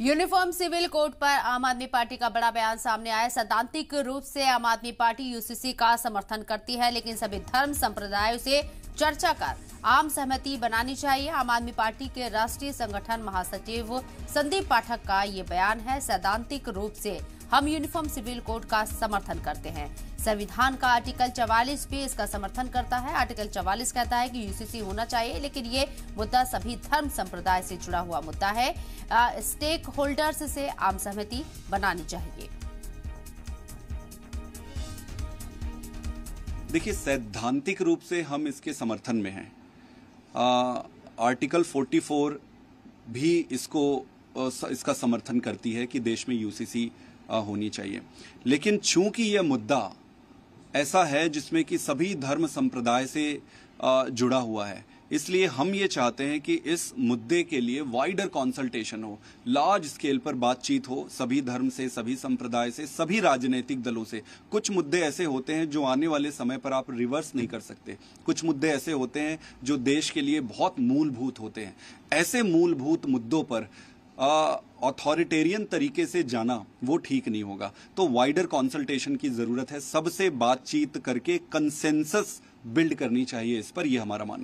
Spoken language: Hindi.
यूनिफॉर्म सिविल कोड पर आम आदमी पार्टी का बड़ा बयान सामने आया। सैद्धांतिक रूप से आम आदमी पार्टी यूसीसी का समर्थन करती है, लेकिन सभी धर्म संप्रदायों से चर्चा कर आम सहमति बनानी चाहिए। आम आदमी पार्टी के राष्ट्रीय संगठन महासचिव संदीप पाठक का ये बयान है। सैद्धांतिक रूप से हम यूनिफॉर्म सिविल कोड का समर्थन करते हैं। संविधान का आर्टिकल 44 भी इसका समर्थन करता है। आर्टिकल 44 कहता है कि यूसीसी होना चाहिए, लेकिन ये मुद्दा सभी धर्म संप्रदाय से जुड़ा हुआ मुद्दा है। स्टेक होल्डर्स से आम सहमति बनानी चाहिए। देखिए, सैद्धांतिक रूप से हम इसके समर्थन में हैं। आर्टिकल 44 भी इसको इसका समर्थन करती है कि देश में यूसीसी होनी चाहिए। लेकिन चूँकि यह मुद्दा ऐसा है जिसमें कि सभी धर्म संप्रदाय से जुड़ा हुआ है, इसलिए हम ये चाहते हैं कि इस मुद्दे के लिए वाइडर कंसल्टेशन हो लार्ज स्केल पर बातचीत हो, सभी धर्म से, सभी संप्रदाय से, सभी राजनीतिक दलों से। कुछ मुद्दे ऐसे होते हैं जो आने वाले समय पर आप रिवर्स नहीं कर सकते। कुछ मुद्दे ऐसे होते हैं जो देश के लिए बहुत मूलभूत होते हैं। ऐसे मूलभूत मुद्दों पर अथॉरिटेरियन तरीके से जाना, वो ठीक नहीं होगा। तो वाइडर कंसल्टेशन की ज़रूरत है। सबसे बातचीत करके कंसेंसस बिल्ड करनी चाहिए इस पर यह हमारा मानना